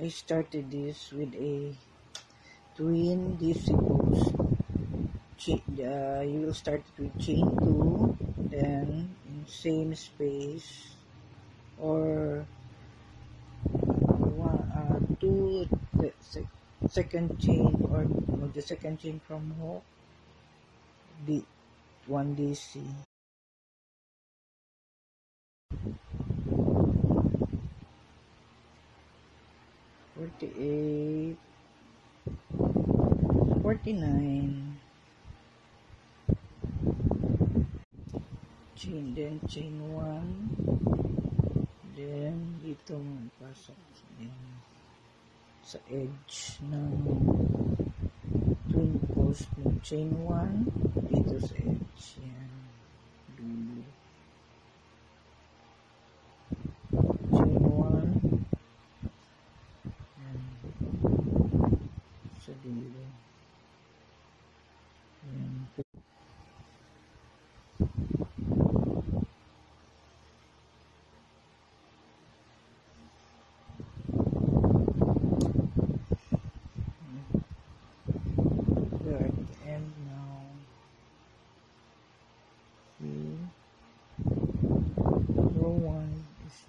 I started this with a twin DC post. Uh, you will start it with chain 2, then in same space or one, uh, two the sec- second chain or the second chain from hook, the 1 DC. Forty-eight, forty-nine. Chain, then chain one. Then, dito pasok sa edge ng twin post ng chain one. Dito sa edge. Yan.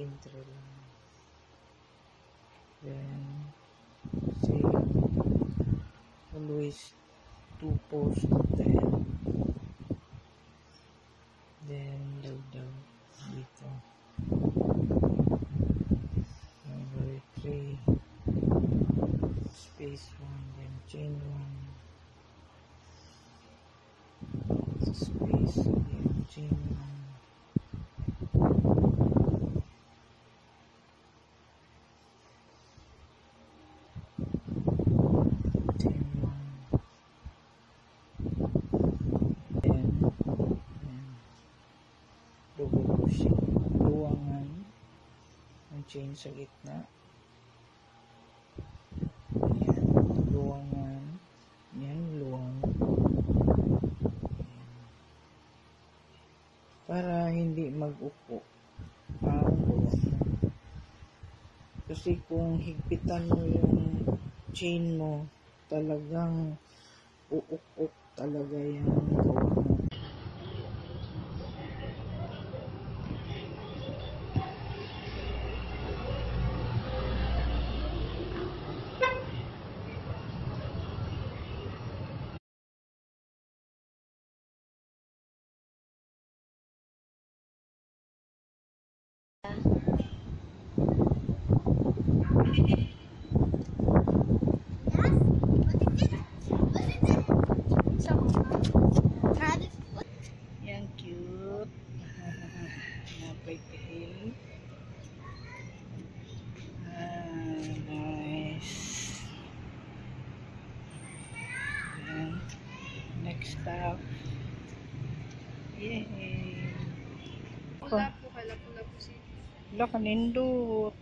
came through then say always two posts at the end then load down dito number 3 space 1 then chain 1 space then chain 1 crochet. Luwangan. Ang chain sa gitna. Yan, luwangan. Yan, luwang. Yan. Para hindi mag-upo ang luwang. Kasi kung higpitan mo yung chain mo, talagang uuk-uk talaga yung gawa Yan, cute. Napagkail. Ah, nice. Yan. Next stop. Yay. Wala po, kala po na po si Wala ka nindot.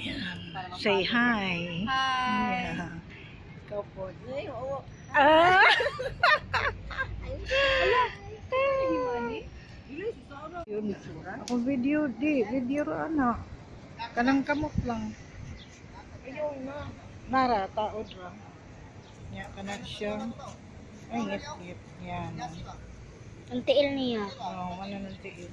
Yan. Say hi. Hi! Yeah. Ikaw po. Ay, oo. Ah! Yun. Ako video di, video ana. Kanang kamot lang. Ayaw na. Nara taod ra. Ya kana siya. Ay, ngit-ngit. Yan. Ang tiil niya. Oo, oh, ano ng tiil.